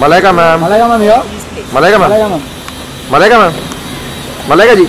Malaika ma'am. Malaika ma'am यो Malaika ma'am. Malaika ma'am. Malaika ji.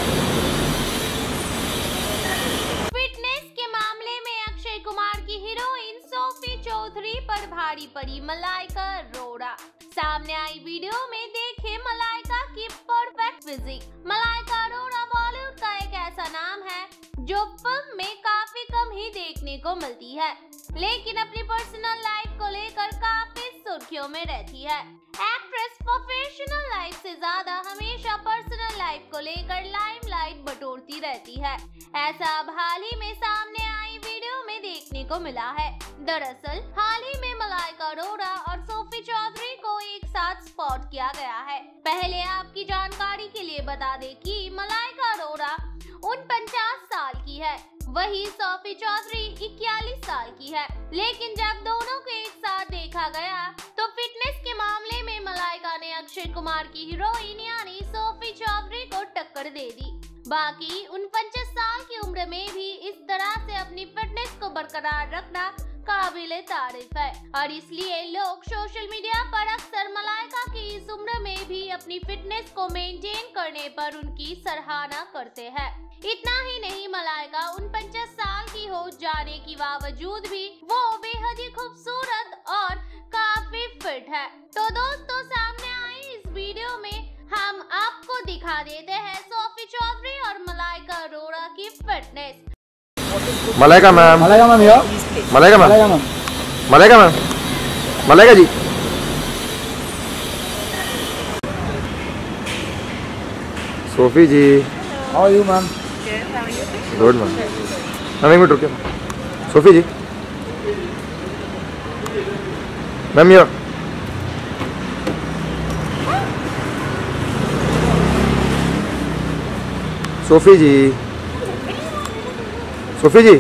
Fitness के मामले में अक्षय कुमार की हीरोइन सोफी चौधरी पर भारी पड़ी मलाइका अरोड़ा सामने आई वीडियो में देखे मलाइका की परफेक्ट फिजिक मलाइका अरोड़ा बॉलीवुड का एक ऐसा नाम है जो फ़िल्म में काफ़ी कम ही देखने को मिलती है। लेकिन अपनी पर्सनल लाइफ को लेकर काफ़ी सुर्खियों में रहती है। एक्ट्रेस प्रोफेशनल लाइफ से ज़्यादा हमेशा पर्सनल लाइफ को लेकर लाइमलाइट बटोरती रहती है। ऐसा अब हाल ही में सामने आई वीडियो में देखने को मिला है। दरअसल, हाल ही में मलाइका अरोड़ा और सोफी चौधरी को एक साथ स्पॉट किया गया है। पहले आपकी जानकारी के लिए बता दें कि मलाइका अरोड़ा उनपचास साल की है। वही सोफी चौधरी इक्यालीस साल की है। लेकिन जब दोनों को एक साथ देखा गया अक्षय कुमार की हीरोइन यानी सोफी चौधरी को टक्कर दे दी। बाकी उनपचास साल की उम्र में भी इस तरह से अपनी फिटनेस को बरकरार रखना काबिल तारीफ़ है। और इसलिए लोग सोशल मीडिया पर अक्सर मलाइका की इस उम्र में भी अपनी फिटनेस को मेंटेन करने पर उनकी सराहना करते हैं। इतना ही नहीं, मलाइका उनपचास साल की हो जाने के बावजूद भी वो बेहद ही खूबसूरत और काफ़ी फिट है। तो दोस्तों दिखा देते हैं सोफी चौधरी और मलाइका अरोड़ा की fitness Malaika ma'am. Malaika ma'am Malaika ma'am. Malaika ma'am. Malaika ji. Sophie ji. How you ma'am good ma'am ma'am एक मिनट रुकिए। सोफी जी। मैम ये सोफी जी। सोफी जी?